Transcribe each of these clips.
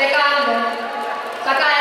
secondo Sakai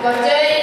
Good day.